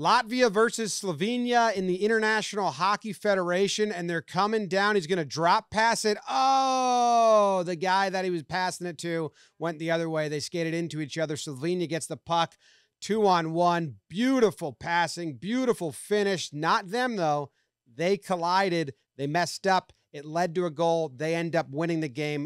Latvia versus Slovenia in the International Hockey Federation, and they're coming down. He's going to drop pass it. Oh, the guy that he was passing it to went the other way. They skated into each other. Slovenia gets the puck two on one. Beautiful passing, beautiful finish. Not them, though. They collided, they messed up. It led to a goal. They end up winning the game.